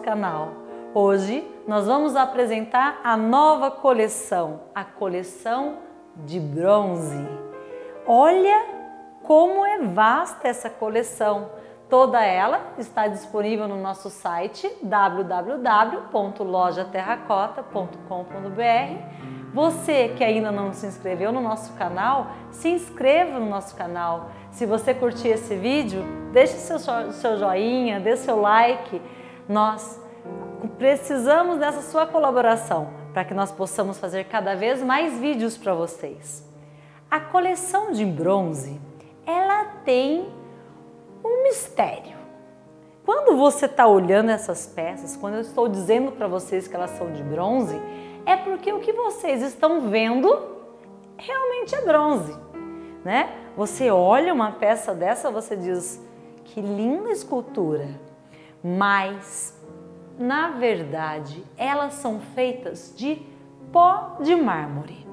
canal. Hoje nós vamos apresentar a nova coleção, a coleção de bronze. Olha como é vasta essa coleção. Toda ela está disponível no nosso site www.lojaterracota.com.br você que ainda não se inscreveu no nosso canal, se inscreva no nosso canal. Se você curtir esse vídeo, deixe seu, seu joinha, dê seu like. Nós precisamos dessa sua colaboração para que nós possamos fazer cada vez mais vídeos para vocês. A coleção de bronze, ela tem um mistério. Quando você está olhando essas peças, quando eu estou dizendo para vocês que elas são de bronze, é porque o que vocês estão vendo realmente é bronze, né? Você olha uma peça dessa, você diz que linda escultura, mas na verdade elas são feitas de pó de mármore.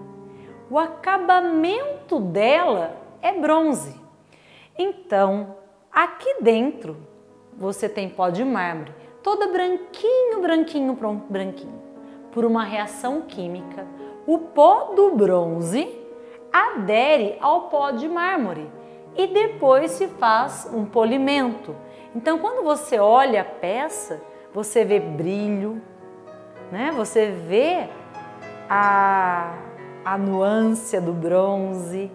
O acabamento dela é bronze. Então, aqui dentro você tem pó de mármore, toda branquinho, branquinho, branquinho por uma reação química, o pó do bronze adere ao pó de mármore e depois se faz um polimento. Então, quando você olha a peça, você vê brilho, né? Você vê a, a do bronze.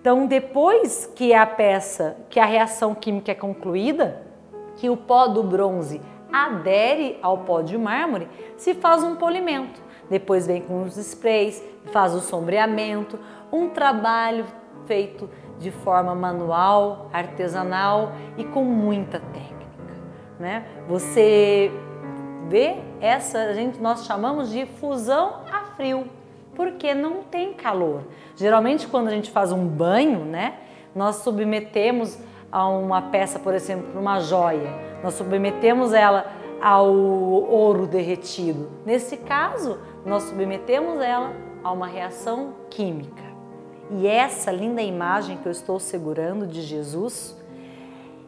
Então, depois que a peça, que a reação química é concluída, que o pó do bronze adere ao pó de mármore, se faz um polimento. Depois vem com os sprays, faz o sombreamento, um trabalho feito de forma manual, artesanal e com muita técnica. Né? Você vê essa, a gente, nós chamamos de fusão a frio, porque não tem calor. Geralmente quando a gente faz um banho, né, nós submetemos a uma peça, por exemplo, uma joia, nós submetemos ela ao ouro derretido. Nesse caso, nós submetemos ela a uma reação química. E essa linda imagem que eu estou segurando de Jesus,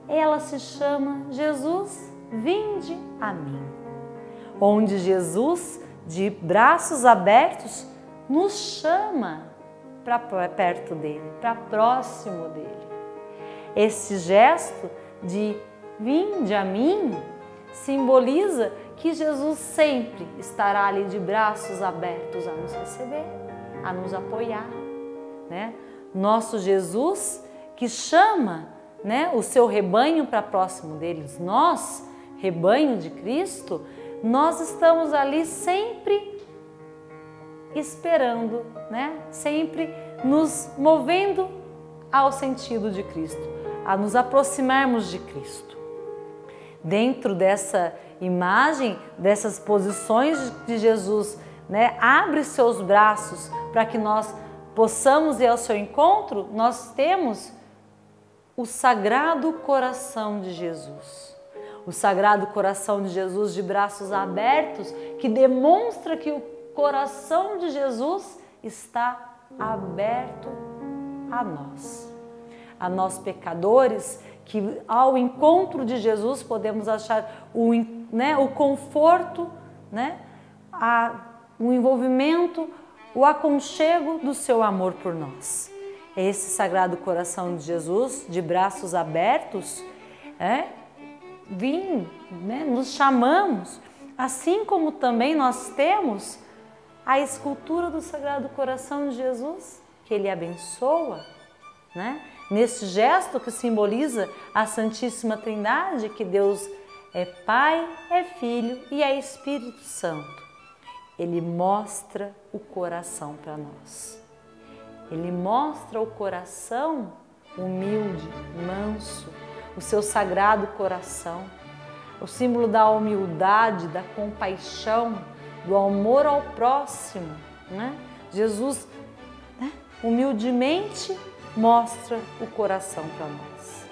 ela se chama Jesus, vinde a mim. Onde Jesus, de braços abertos, nos chama para perto dele, para próximo dele. Esse gesto de vinde a mim simboliza que Jesus sempre estará ali de braços abertos a nos receber, a nos apoiar, né? Nosso Jesus que chama, né, o seu rebanho para próximo deles. Nós, rebanho de Cristo, nós estamos ali sempre esperando, né? Sempre nos movendo ao sentido de Cristo a nos aproximarmos de Cristo. Dentro dessa imagem, dessas posições de Jesus, né, abre seus braços para que nós possamos ir ao seu encontro, nós temos o Sagrado Coração de Jesus. O Sagrado Coração de Jesus de braços abertos, que demonstra que o coração de Jesus está aberto a nós a nós pecadores, que ao encontro de Jesus podemos achar o, né, o conforto, né, a, o envolvimento, o aconchego do seu amor por nós. Esse Sagrado Coração de Jesus, de braços abertos, é, vim, né, nos chamamos, assim como também nós temos a escultura do Sagrado Coração de Jesus, que Ele abençoa, né? nesse gesto que simboliza a Santíssima Trindade, que Deus é Pai, é Filho e é Espírito Santo. Ele mostra o coração para nós. Ele mostra o coração humilde, manso, o seu sagrado coração, o símbolo da humildade, da compaixão, do amor ao próximo. Né? Jesus né, humildemente mostra o coração para nós.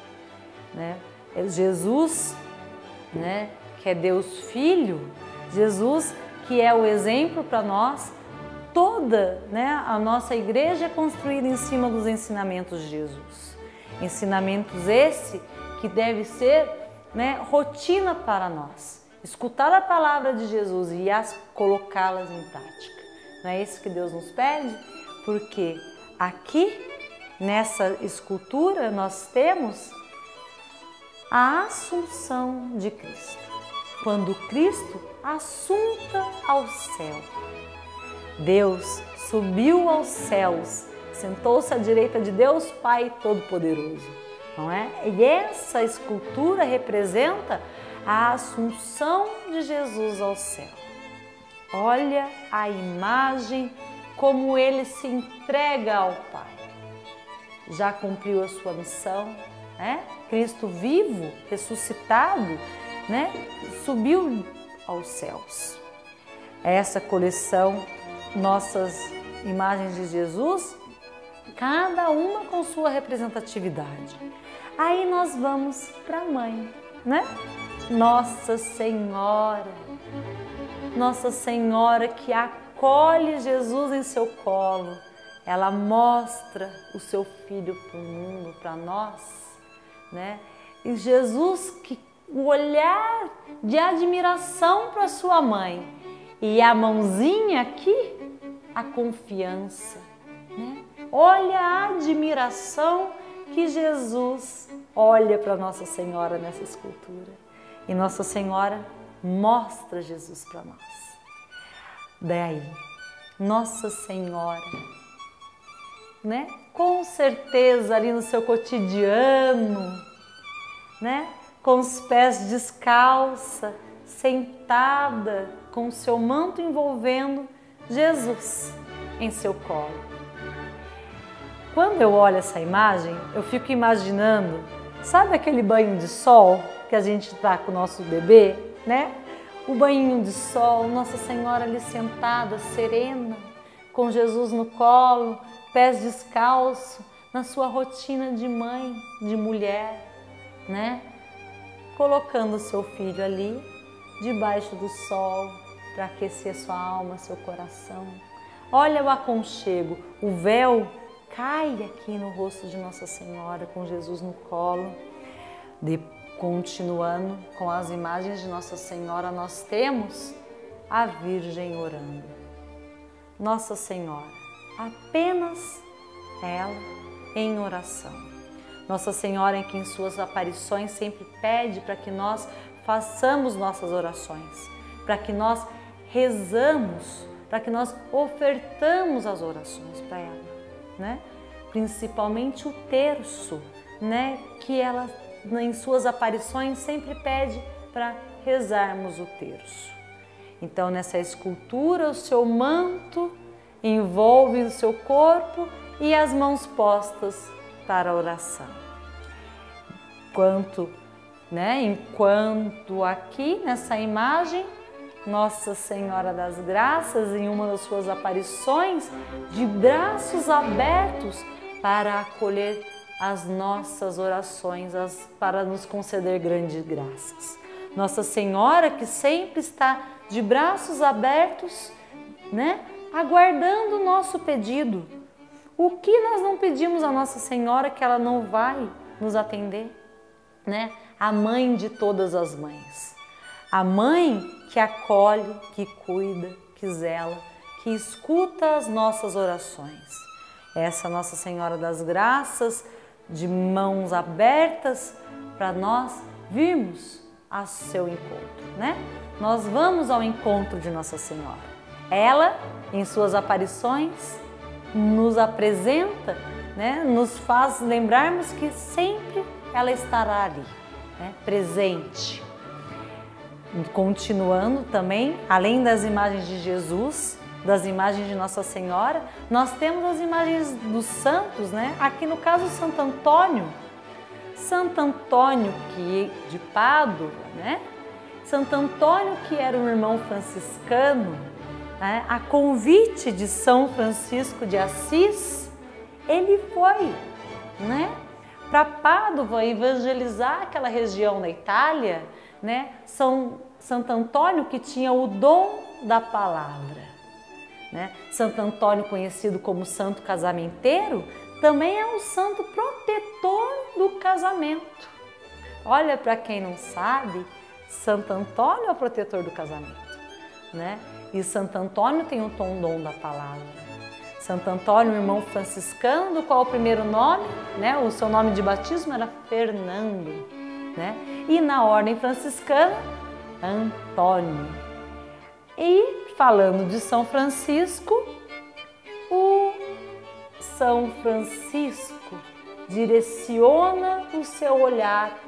Né? É Jesus, né, que é Deus Filho, Jesus que é o exemplo para nós, toda né, a nossa igreja é construída em cima dos ensinamentos de Jesus. Ensinamentos esse que deve ser né, rotina para nós. escutar a palavra de Jesus e as colocá-las em prática. Não é isso que Deus nos pede? Porque aqui nessa escultura nós temos a assunção de Cristo. Quando Cristo assunta ao céu. Deus subiu aos céus, sentou-se à direita de Deus Pai Todo-Poderoso, não é? E essa escultura representa a assunção de Jesus ao céu. Olha a imagem como ele se entrega ao Pai. Já cumpriu a sua missão, né? Cristo vivo, ressuscitado, né? Subiu aos céus. Essa coleção, nossas imagens de Jesus, cada uma com sua representatividade. Aí nós vamos para a mãe, né? Nossa Senhora, Nossa Senhora que acolhe Jesus em seu colo, ela mostra o seu filho para o mundo, para nós, né? E Jesus que o olhar de admiração para sua mãe e a mãozinha aqui, a confiança, né? Olha a admiração que Jesus olha para Nossa Senhora nessa escultura. E Nossa Senhora mostra Jesus para nós. Daí, Nossa Senhora, né? Com certeza ali no seu cotidiano, né? Com os pés descalça, sentada, com o seu manto envolvendo Jesus em seu colo. Quando eu olho essa imagem, eu fico imaginando, sabe aquele banho de sol que a gente dá com o nosso bebê, né? O banho de sol, Nossa Senhora ali sentada, serena, com Jesus no colo, pés descalços, na sua rotina de mãe, de mulher, né? Colocando o seu filho ali, debaixo do sol, para aquecer sua alma, seu coração. Olha o aconchego, o véu cai aqui no rosto de Nossa Senhora com Jesus no colo. De, continuando com as imagens de Nossa Senhora, nós temos a Virgem orando. Nossa Senhora, apenas ela em oração. Nossa Senhora, em que em suas aparições sempre pede para que nós façamos nossas orações, para que nós rezamos, para que nós ofertamos as orações para ela né? Principalmente o terço, né? Que ela em suas aparições sempre pede para rezarmos o terço. Então, nessa escultura, o seu manto envolve o seu corpo e as mãos postas para a oração. Quanto, né, enquanto aqui nessa imagem nossa Senhora das Graças, em uma das suas aparições, de braços abertos para acolher as nossas orações, as, para nos conceder grandes graças. Nossa Senhora que sempre está de braços abertos, né, aguardando o nosso pedido. O que nós não pedimos a Nossa Senhora que ela não vai nos atender, né? A mãe de todas as mães. A mãe que acolhe, que cuida, que zela, que escuta as nossas orações. Essa Nossa Senhora das Graças, de mãos abertas, para nós virmos a seu encontro, né? Nós vamos ao encontro de Nossa Senhora. Ela, em suas aparições, nos apresenta, né? Nos faz lembrarmos que sempre ela estará ali, né? presente Continuando também, além das imagens de Jesus, das imagens de Nossa Senhora, nós temos as imagens dos santos, né? Aqui no caso Santo Antônio, Santo Antônio que de Pádua, né? Santo Antônio que era um irmão franciscano, né? a convite de São Francisco de Assis, ele foi, né? Para Pádua evangelizar aquela região da Itália né? São Santo Antônio que tinha o dom da palavra. Né? Santo Antônio, conhecido como santo casamenteiro, também é um santo protetor do casamento. Olha, para quem não sabe, Santo Antônio é o protetor do casamento, né? E Santo Antônio tem o tom dom da palavra. Santo Antônio, irmão franciscano, qual o primeiro nome, né, o seu nome de batismo era Fernando, né? E na ordem franciscana, Antônio. E falando de São Francisco, o São Francisco direciona o seu olhar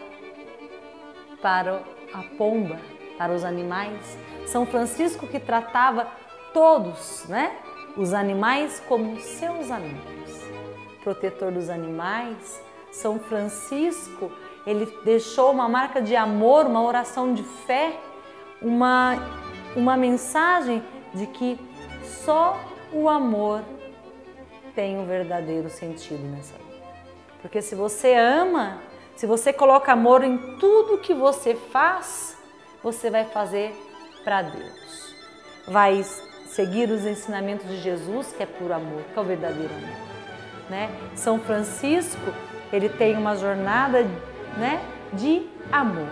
para a pomba, para os animais. São Francisco que tratava todos, né? Os animais como seus amigos. Protetor dos animais, São Francisco, ele deixou uma marca de amor, uma oração de fé, uma, uma mensagem de que só o amor tem um verdadeiro sentido nessa vida. Porque se você ama, se você coloca amor em tudo que você faz, você vai fazer para Deus. Vai seguir os ensinamentos de Jesus, que é puro amor, que é o verdadeiro amor. Né? São Francisco, ele tem uma jornada né, de amor.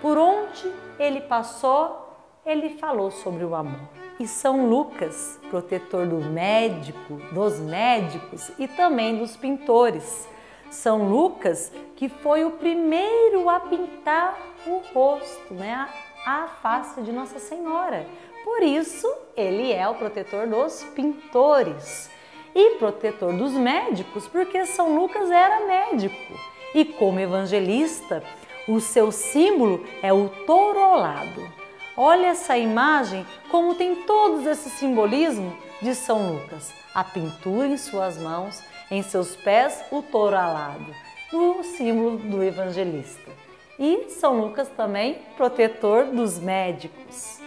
Por onde ele passou, ele falou sobre o amor. E São Lucas, protetor do médico, dos médicos e também dos pintores. São Lucas, que foi o primeiro a pintar o rosto, né? a face de Nossa Senhora. Por isso, ele é o protetor dos pintores e protetor dos médicos, porque São Lucas era médico. E como evangelista, o seu símbolo é o touro alado. Olha essa imagem, como tem todos esse simbolismo de São Lucas. A pintura em suas mãos em seus pés o touro alado, o símbolo do evangelista. E São Lucas também, protetor dos médicos.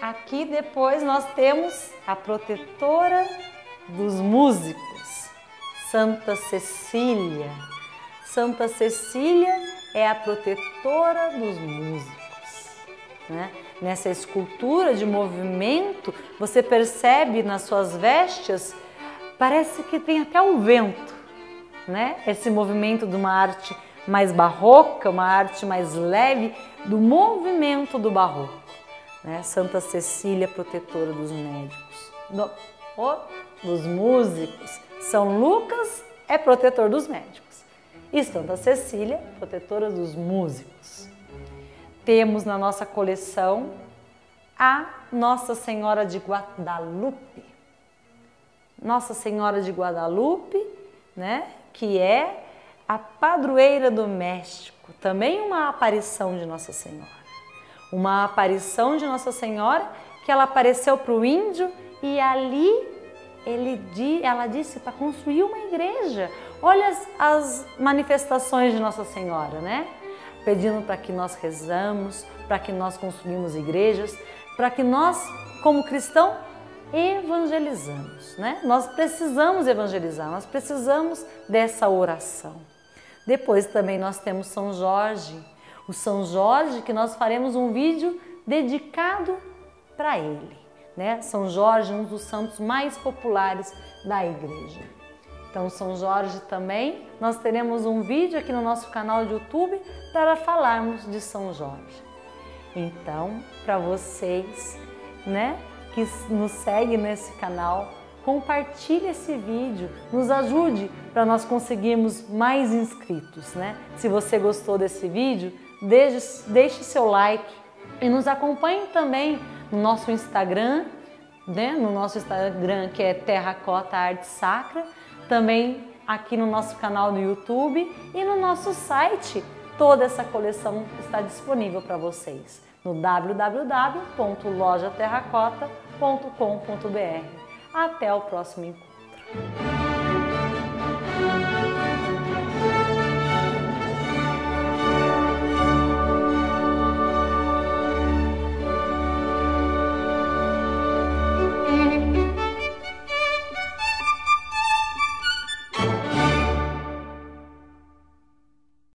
Aqui depois nós temos a protetora dos músicos, Santa Cecília. Santa Cecília é a protetora dos músicos. Né? Nessa escultura de movimento, você percebe nas suas vestes parece que tem até o vento, né? Esse movimento de uma arte mais barroca, uma arte mais leve do movimento do barroco, né? Santa Cecília, protetora dos médicos, do, oh, dos músicos. São Lucas é protetor dos médicos e Santa Cecília, protetora dos músicos. Temos na nossa coleção a Nossa Senhora de Guadalupe, nossa Senhora de Guadalupe, né, que é a padroeira do México, também uma aparição de Nossa Senhora. Uma aparição de Nossa Senhora que ela apareceu para o índio e ali ele, ela disse para construir uma igreja. Olha as, as manifestações de Nossa Senhora, né? Pedindo para que nós rezamos, para que nós construímos igrejas, para que nós, como cristãos, evangelizamos, né? Nós precisamos evangelizar, nós precisamos dessa oração. Depois também nós temos São Jorge, o São Jorge que nós faremos um vídeo dedicado para ele, né? São Jorge, um dos santos mais populares da igreja. Então, São Jorge também, nós teremos um vídeo aqui no nosso canal de YouTube para falarmos de São Jorge. Então, para vocês, né, que nos segue nesse canal, compartilhe esse vídeo, nos ajude para nós conseguirmos mais inscritos, né? Se você gostou desse vídeo, deixe, deixe seu like e nos acompanhe também no nosso Instagram, né? No nosso Instagram que é Terracota Arte Sacra, também aqui no nosso canal no YouTube e no nosso site. Toda essa coleção está disponível para vocês no www.lojaterracota.com.br. Até o próximo encontro.